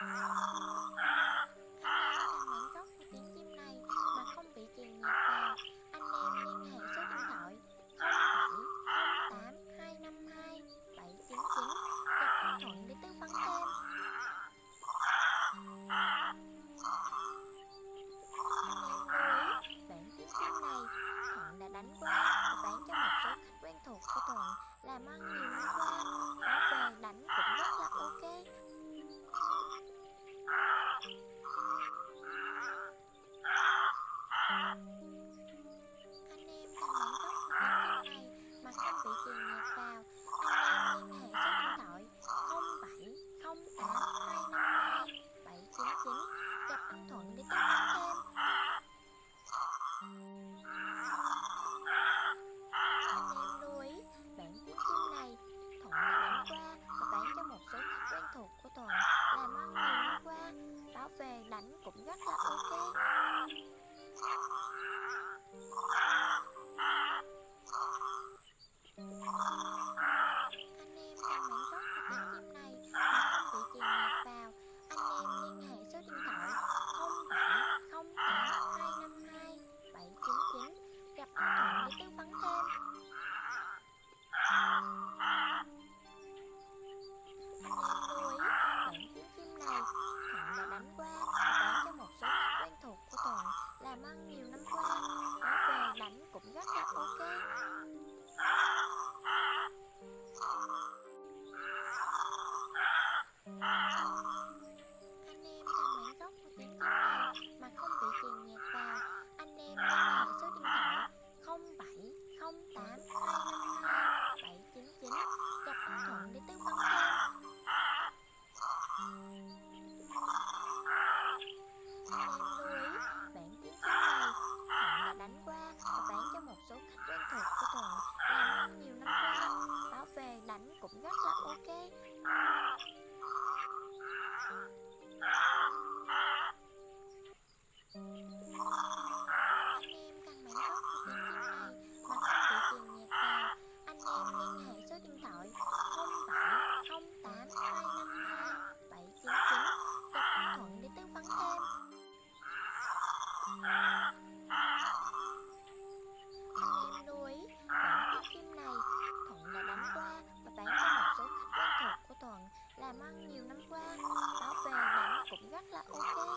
Anh em đang bản gốc của tiếng chim này mà không bị chèn nhạc vào Anh em liên hệ số điện thoại 0708 252 799 gặp anh Thuận để tư vấn thêm Anh em lưu bản tiếng chim này Thuận đã đánh qua và bán cho một số khách quen thuộc của Thuận làm ăn nhiều năm qua Anh em cần bản gốc của tiếng này mà không bị tiền nhập vào. Anh em liên hệ số điện thoại 0708 252 799 gặp anh Thuận để tư vấn thêm. Anh em lưu ý, bản tiếng chim này Thuận đã đánh qua và bán cho một số khách quen thuộc của Thuận. Làm ăn nhiều năm qua Bảo về lãnh cũng rất là ok. Anh em cần bản gốc của này mà không bị chèn 0708 252 799 gặp anh Thuận để tư vấn cho Nhiên lưu ý, bản phim này Thuận đã đóng qua và bán cho một số khách quen thuộc của Thuận làm ăn nhiều năm qua. Báo về bản cũng rất là ok.